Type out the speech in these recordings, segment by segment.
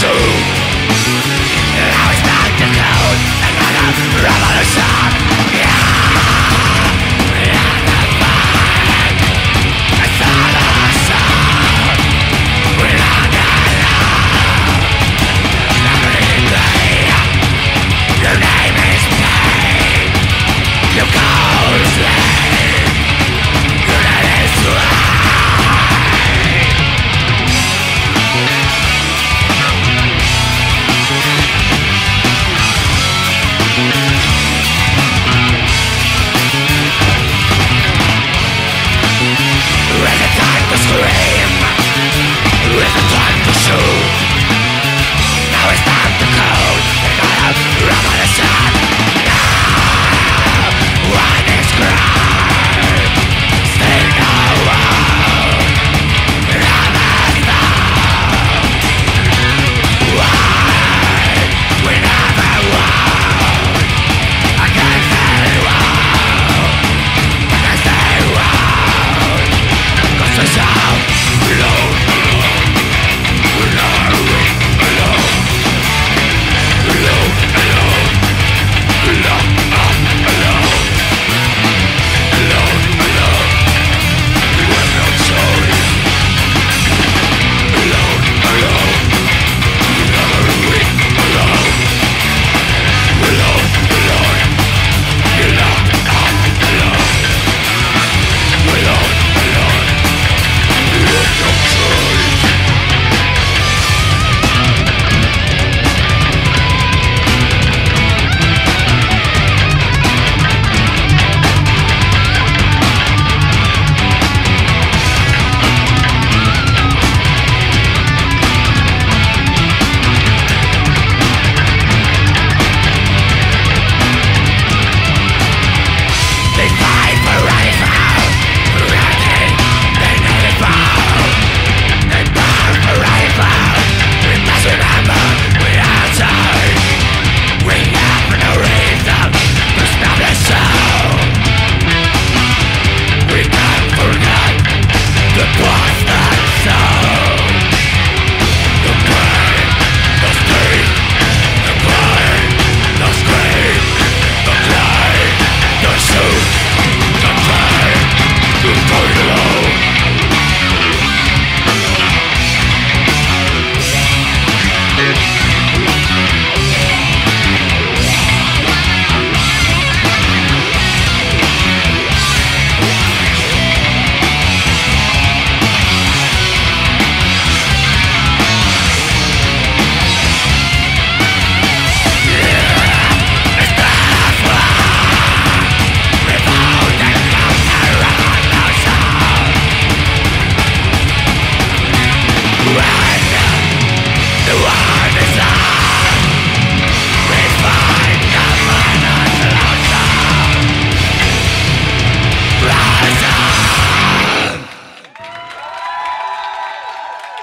soon Now it's back to town, another revolution.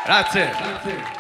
Grazie. Grazie.